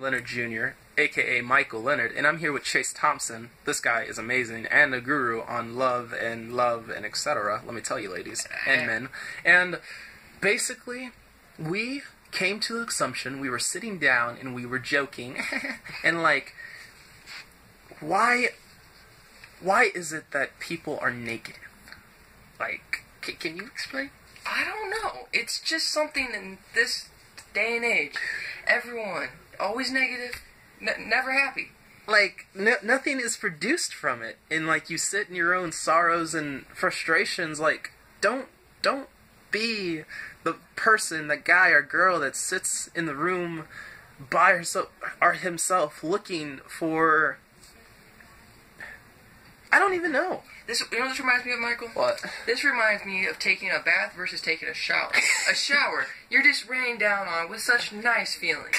Leonard Jr., aka Michael Leonard, and I'm here with Chase Thompson. This guy is amazing and a guru on love and love and etc. Let me tell you, ladies and men. And basically, we came to the assumption we were sitting down and we were joking and like, why, why is it that people are negative? Like, can you explain? I don't know. It's just something in this day and age. Everyone always negative, n- never happy. like no, nothing is produced from it and like you sit in your own sorrows and frustrations like don't don't be the person the guy or girl that sits in the room by herself or himself looking for i don't even know This, you know, what this reminds me of Michael. what This reminds me of taking a bath versus taking a shower. a shower, you're just raining down on with such nice feelings.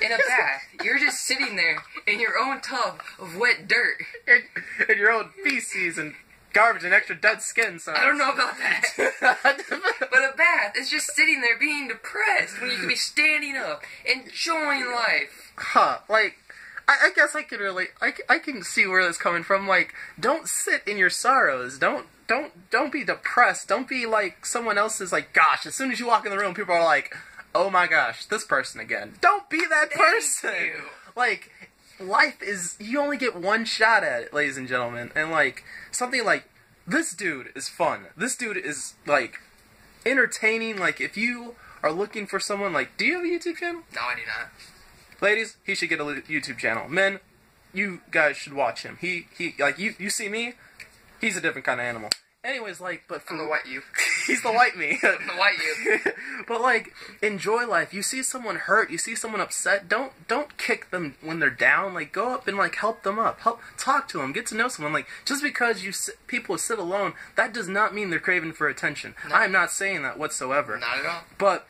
In a bath, you're just sitting there in your own tub of wet dirt. and, and your own feces and garbage and extra dead skin so I don't know about that. But a bath is just sitting there being depressed when you could be standing up, enjoying life. huh like I, I guess i can really I, I can see where that's coming from like don't sit in your sorrows don't don't don't be depressed don't be like someone else's like gosh as soon as you walk in the room people are like oh my gosh this person again don't be that person like life is you only get one shot at it ladies and gentlemen and like something like this dude is fun this dude is like entertaining like if you are looking for someone like do you have a youtube channel No, I do not. ladies, he should get a YouTube channel. Men, you guys should watch him. He he like you you see me, he's a different kind of animal. Anyways, like, but for the mm. white you. he's the white me. The white you. but like, enjoy life. You see someone hurt, you see someone upset. Don't don't kick them when they're down. Like, go up and like help them up. Help talk to them. Get to know someone. Like, just because you sit, people sit alone, that does not mean they're craving for attention. I'm not saying that whatsoever. Not at all. But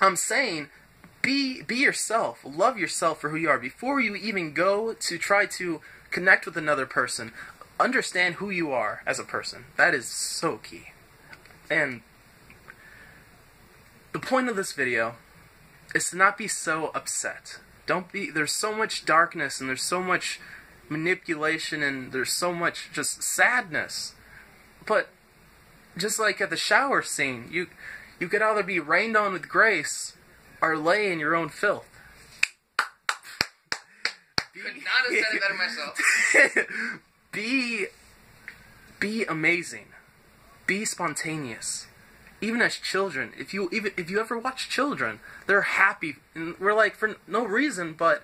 I'm saying be be yourself. Love yourself for who you are before you even go to try to connect with another person. Understand who you are as a person. That is so key. And the point of this video is to not be so upset. Don't be there's so much darkness and there's so much manipulation and there's so much just sadness. But just like at the shower scene, you you could either be rained on with grace or lay in your own filth. Could not have said it better myself. be be amazing. Be spontaneous. Even as children, if you even if you ever watch children, they're happy and we're like for no reason but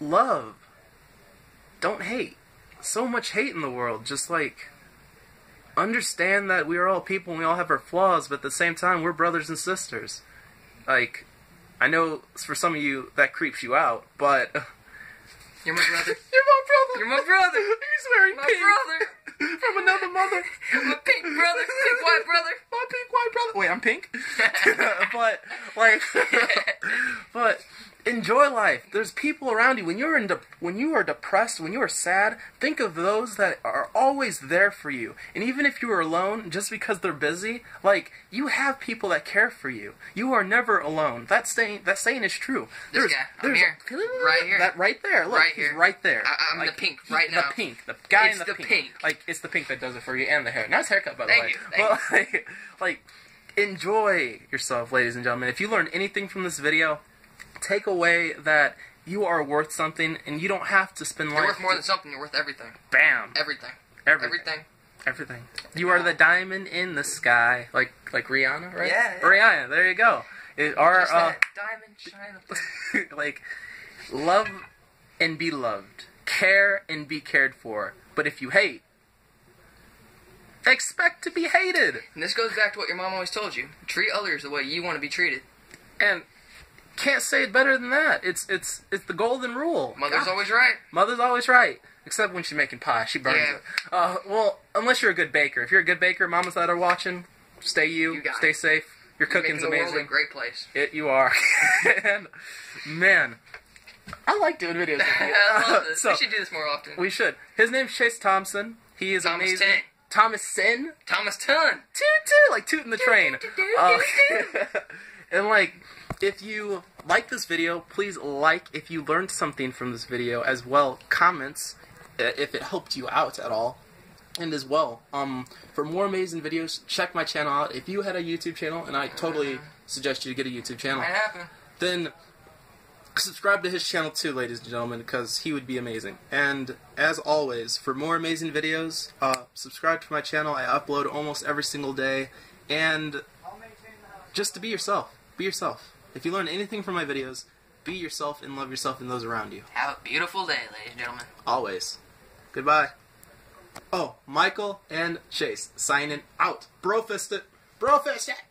love. Don't hate. So much hate in the world, just like understand that we are all people and we all have our flaws, but at the same time we're brothers and sisters. Like I know for some of you that creeps you out, but You're my brother. You're my brother. You're my brother. He's wearing My pink brother. from another mother. My pink brother. Pink white brother. My pink white brother. Wait, I'm pink. but like, but enjoy life. There's people around you when you're in de- when you are depressed, when you are sad. Think of those that are always there for you. And even if you are alone, just because they're busy, like you have people that care for you. You are never alone. That saying that saying is true. This guy. I'm here. Right here. That right there. Look, Right he's here. right there. I- I'm the Like, pink he- right the pink. The guy It's in the, the pink. Like it's the pink that does it for you and the hair. Nice haircut, by the Thank way. you, thank but like, like, enjoy yourself, ladies and gentlemen. If you learned anything from this video, take away that you are worth something, and you don't have to spend life. You're worth more than something. You're worth everything. bam, Everything. everything, Everything. everything. You are the diamond in the sky, like like Rihanna, right? Yeah, yeah. Rihanna. There you go. It, Just uh, diamond shine like love and be loved, care and be cared for. But if you hate, expect to be hated. And this goes back to what your mom always told you. Treat others the way you want to be treated. And can't say it better than that. It's it's it's the golden rule. Mother's God. always right. Mother's always right. Except when she's making pie, she burns Yeah. it. Uh, well, unless you're a good baker. If you're a good baker, mamas that are watching, stay you, You stay it. safe. Your You're cooking's making the world a amazing. great place. It you are. and man, I like doing videos. With you. I love this. so we should do this more often. we should. His name's Chase Thompson. He is Thomas amazing. Tin. Thomas Sin. Thomas Tun. Toot toot, like tooting the train. Uh, and like, if you like this video. Please like if you learned something from this video, as well comments uh, if it helped you out at all. And as well, um, for more amazing videos, check my channel out. If you had a YouTube channel, and I totally suggest you to get a YouTube channel, then subscribe to his channel too, ladies and gentlemen, because he would be amazing. And as always, for more amazing videos, uh, subscribe to my channel. I upload almost every single day, and just to be yourself. Be yourself. If you learn anything from my videos, be yourself and love yourself and those around you. Have a beautiful day, ladies and gentlemen. Always. Goodbye. Oh, Michael and Chase signing out. Brofist it. Brofist it.